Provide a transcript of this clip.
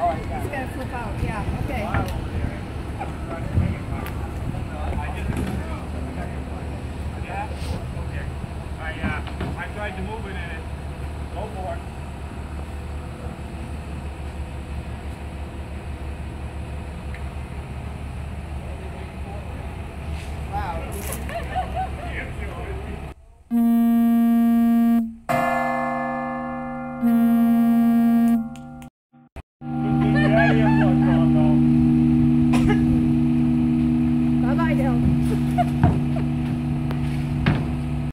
Oh, it's going to flip out, yeah, okay. Uh, I tried to move it and it trabalhão.